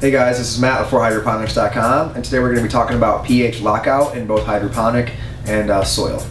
Hey guys, this is Matt with 4hydroponics.com and today we're going to be talking about pH lockout in both hydroponic and uh, soil.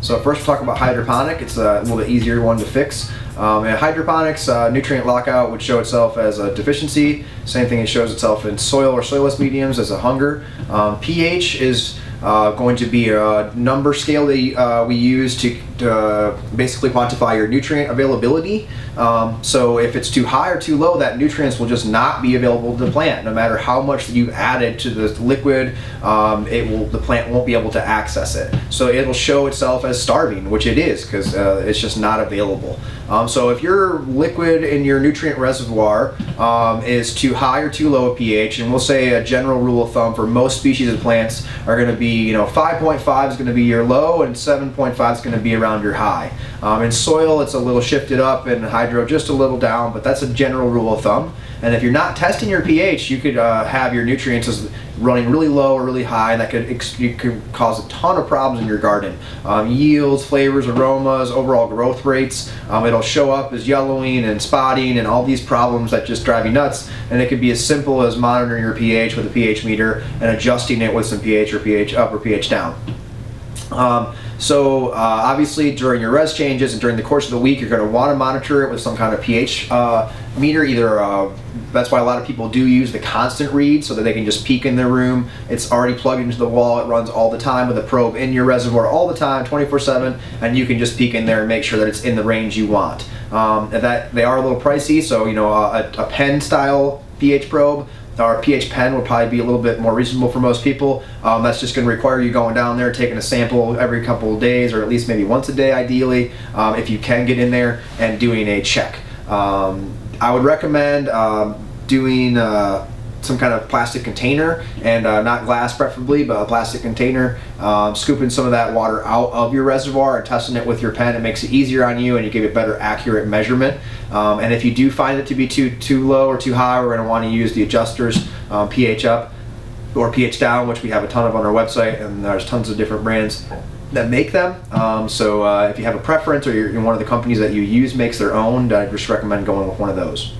So first we'll talk about hydroponic. It's a little bit easier one to fix. Um, in hydroponics, uh, nutrient lockout would show itself as a deficiency. Same thing it shows itself in soil or soilless mediums as a hunger. Um, pH is uh, going to be a number scale that uh, we use to, uh, basically quantify your nutrient availability. Um, so if it's too high or too low, that nutrients will just not be available to the plant. No matter how much you've added to the liquid, um, it will the plant won't be able to access it. So it'll show itself as starving, which it is because uh, it's just not available. Um, so if your liquid in your nutrient reservoir um, is too high or too low a pH, and we'll say a general rule of thumb for most species of plants are going to be, you know, 5.5 is going to be your low and 7.5 is going to be around your high. Um, in soil, it's a little shifted up and hydro just a little down, but that's a general rule of thumb. And if you're not testing your pH, you could uh, have your nutrients running really low or really high, and that could, could cause a ton of problems in your garden. Um, yields, flavors, aromas, overall growth rates. Um, it'll show up as yellowing and spotting and all these problems that just drive you nuts. And it could be as simple as monitoring your pH with a pH meter and adjusting it with some pH or pH up or pH down. Um, so uh, obviously during your res changes and during the course of the week, you're going to want to monitor it with some kind of pH uh, meter. Either uh, that's why a lot of people do use the constant read so that they can just peek in their room. It's already plugged into the wall. It runs all the time with a probe in your reservoir all the time, 24/7, and you can just peek in there and make sure that it's in the range you want. Um, that they are a little pricey, so you know a, a pen style pH probe our pH pen would probably be a little bit more reasonable for most people. Um, that's just going to require you going down there, taking a sample every couple of days, or at least maybe once a day, ideally, um, if you can get in there and doing a check. Um, I would recommend um, doing uh, some kind of plastic container and uh, not glass preferably but a plastic container um, scooping some of that water out of your reservoir and testing it with your pen it makes it easier on you and you give a better accurate measurement um, and if you do find it to be too too low or too high we're going to want to use the adjusters um, pH up or pH down which we have a ton of on our website and there's tons of different brands that make them. Um, so uh, if you have a preference or you're, one of the companies that you use makes their own, I just recommend going with one of those.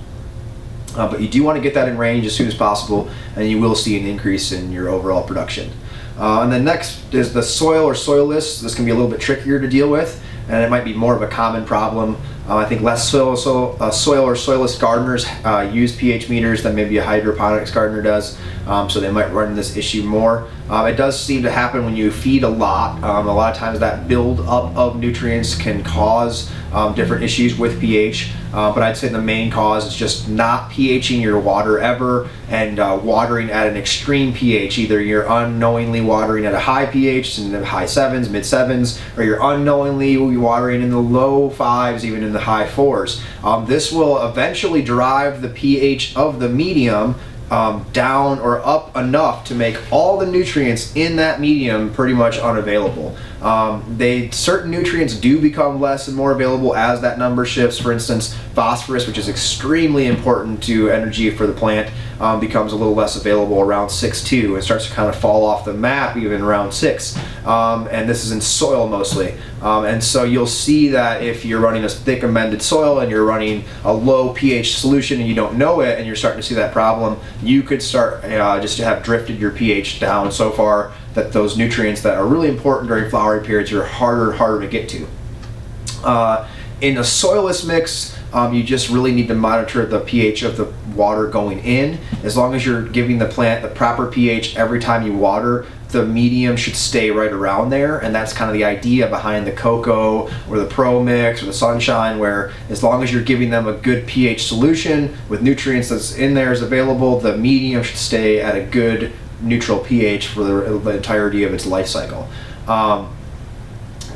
Uh, but you do want to get that in range as soon as possible and you will see an increase in your overall production. Uh, and then next is the soil or soilless. This can be a little bit trickier to deal with and it might be more of a common problem. Uh, I think less soil, so, uh, soil or soilless gardeners uh, use pH meters than maybe a hydroponics gardener does, um, so they might run this issue more. Um, it does seem to happen when you feed a lot. Um, a lot of times that build up of nutrients can cause um, different issues with pH. Uh, but I'd say the main cause is just not pHing your water ever and uh, watering at an extreme pH. Either you're unknowingly watering at a high pH in the high sevens, mid sevens, or you're unknowingly watering in the low fives, even in the high fours. Um, this will eventually drive the pH of the medium um, down or up enough to make all the nutrients in that medium pretty much unavailable. Um, they certain nutrients do become less and more available as that number shifts. For instance, phosphorus, which is extremely important to energy for the plant, um, becomes a little less available around 6-2. and starts to kind of fall off the map even around 6. Um, and this is in soil mostly. Um, and so you'll see that if you're running a thick amended soil and you're running a low pH solution and you don't know it and you're starting to see that problem, you could start uh, just to have drifted your pH down so far that those nutrients that are really important during flowering periods are harder harder to get to. Uh, in a soilless mix, um, you just really need to monitor the pH of the water going in. As long as you're giving the plant the proper pH every time you water, the medium should stay right around there and that's kind of the idea behind the coco or the pro mix or the sunshine where as long as you're giving them a good pH solution with nutrients that's in there is available the medium should stay at a good neutral pH for the, the entirety of its life cycle. Um,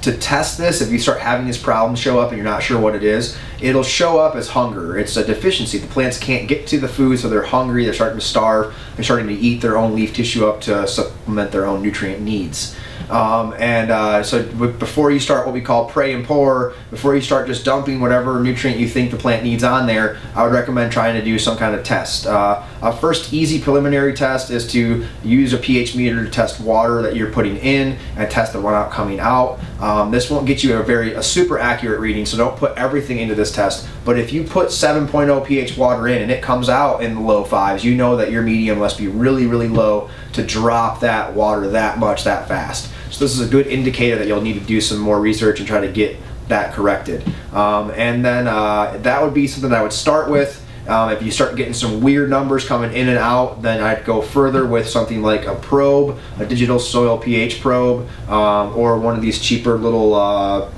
to test this, if you start having these problems show up and you're not sure what it is, it'll show up as hunger. It's a deficiency. The plants can't get to the food, so they're hungry, they're starting to starve, they're starting to eat their own leaf tissue up to supplement their own nutrient needs. Um, and uh, so before you start what we call pray and pour, before you start just dumping whatever nutrient you think the plant needs on there, I would recommend trying to do some kind of test. Uh, a first easy preliminary test is to use a pH meter to test water that you're putting in and test the runout coming out. Um, this won't get you a very a super accurate reading, so don't put everything into this test. But if you put 7.0 pH water in and it comes out in the low fives, you know that your medium must be really, really low to drop that water that much that fast. So this is a good indicator that you'll need to do some more research and try to get that corrected. Um, and then uh, that would be something I would start with. Um, if you start getting some weird numbers coming in and out, then I'd go further with something like a probe, a digital soil pH probe, um, or one of these cheaper little uh,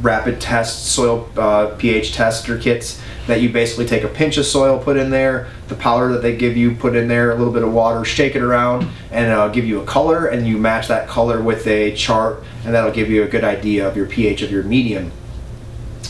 rapid test soil uh, pH tester kits that you basically take a pinch of soil, put in there, the powder that they give you, put in there, a little bit of water, shake it around, and it'll give you a color, and you match that color with a chart, and that'll give you a good idea of your pH of your medium.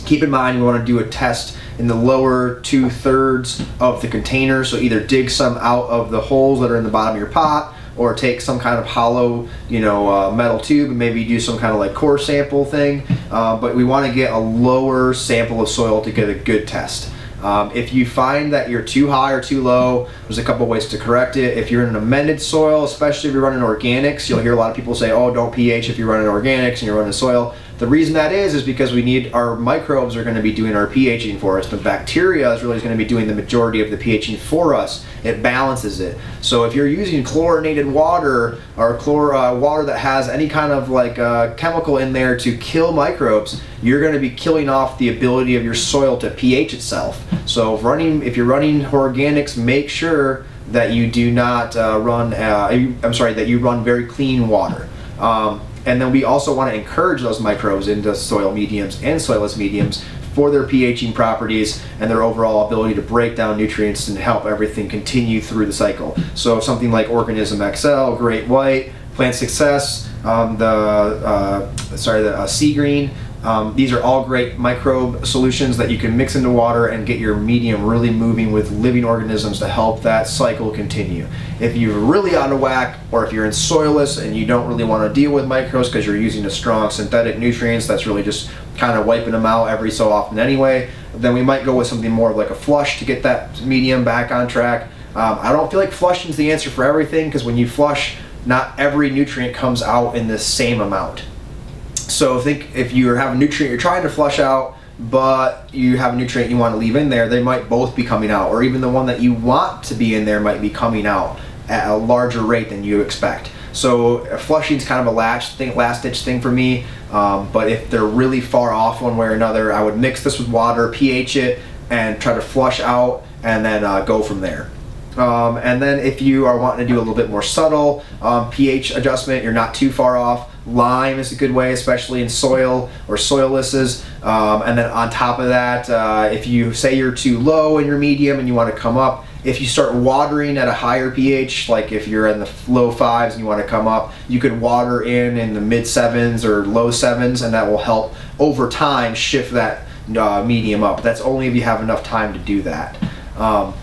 Keep in mind you want to do a test in the lower two thirds of the container, so either dig some out of the holes that are in the bottom of your pot, or take some kind of hollow, you know, uh, metal tube and maybe do some kind of like core sample thing. Uh, but we want to get a lower sample of soil to get a good test. Um, if you find that you're too high or too low, there's a couple ways to correct it. If you're in an amended soil, especially if you're running organics, you'll hear a lot of people say, oh, don't pH if you're running organics and you're running soil. The reason that is is because we need our microbes are going to be doing our pHing for us. The bacteria is really going to be doing the majority of the pHing for us. It balances it. So if you're using chlorinated water or chlor uh, water that has any kind of like uh, chemical in there to kill microbes, you're going to be killing off the ability of your soil to pH itself. So if running if you're running organics, make sure that you do not uh, run. Uh, I'm sorry that you run very clean water. Um, and then we also want to encourage those microbes into soil mediums and soilless mediums for their pHing properties and their overall ability to break down nutrients and help everything continue through the cycle. So something like Organism XL, Great White, Plant Success, um, the uh, sorry the uh, Sea Green, um, these are all great microbe solutions that you can mix into water and get your medium really moving with living organisms to help that cycle continue. If you're really out of whack or if you're in soilless and you don't really want to deal with microbes because you're using a strong synthetic nutrients that's really just kind of wiping them out every so often anyway, then we might go with something more of like a flush to get that medium back on track. Um, I don't feel like flushing is the answer for everything because when you flush, not every nutrient comes out in the same amount. So think if you have a nutrient you're trying to flush out, but you have a nutrient you want to leave in there, they might both be coming out, or even the one that you want to be in there might be coming out at a larger rate than you expect. So flushing is kind of a last thing, last ditch thing for me. Um, but if they're really far off one way or another, I would mix this with water, pH it, and try to flush out, and then uh, go from there. Um, and then if you are wanting to do a little bit more subtle um, pH adjustment, you're not too far off. Lime is a good way, especially in soil or soillesses. Um, and then on top of that, uh, if you say you're too low in your medium and you want to come up, if you start watering at a higher pH, like if you're in the low fives and you want to come up, you could water in in the mid sevens or low sevens, and that will help over time shift that uh, medium up. That's only if you have enough time to do that. Um,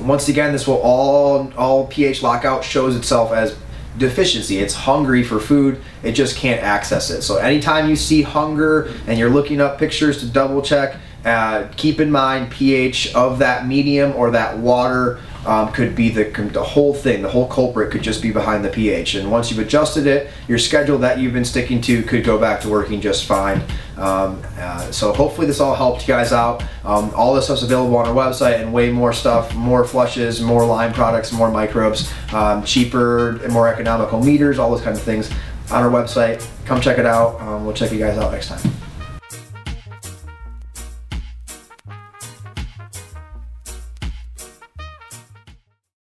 once again, this will all all pH lockout shows itself as deficiency. It's hungry for food, it just can't access it. So anytime you see hunger and you're looking up pictures to double check, uh, keep in mind pH of that medium or that water um, could be the, the whole thing, the whole culprit could just be behind the pH. And once you've adjusted it, your schedule that you've been sticking to could go back to working just fine. Um, uh, so hopefully this all helped you guys out. Um, all this stuff's available on our website and way more stuff, more flushes, more lime products, more microbes, um, cheaper and more economical meters, all those kinds of things on our website. Come check it out. Um, we'll check you guys out next time.